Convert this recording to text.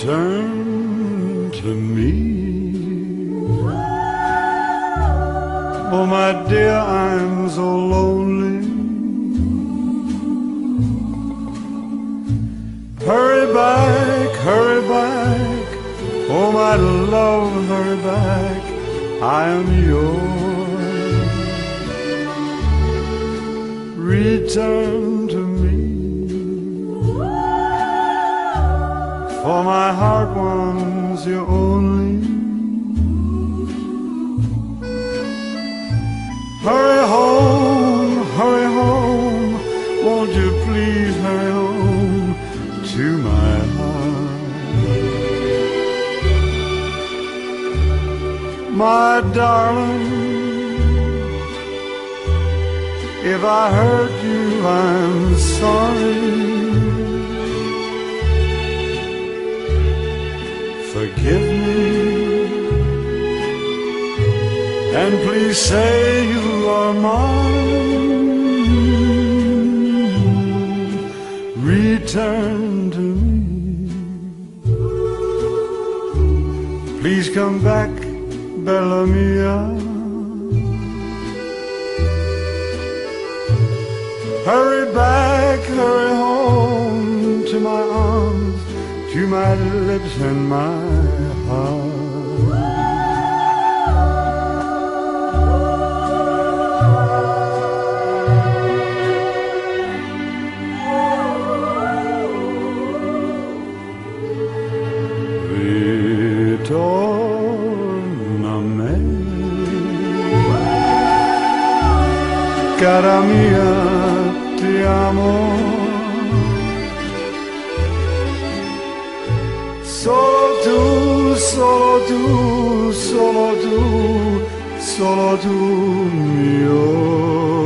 turn to me. Oh, my dear, I'm so lonely. Hurry back, hurry back. Oh, my love, hurry back. I am yours. Return to me. For my heart wants you only. Hurry home, hurry home. Won't you please hurry home to my heart? My darling, if I hurt you, I'm sorry. Forgive me. And please say you are mine. Return to me. Please come back, Bella Mia. Hurry back, hurry to my lips and my heart. Ritorna me, cara mia, ti amo. Solodu, solodu, solodu, solodum yok.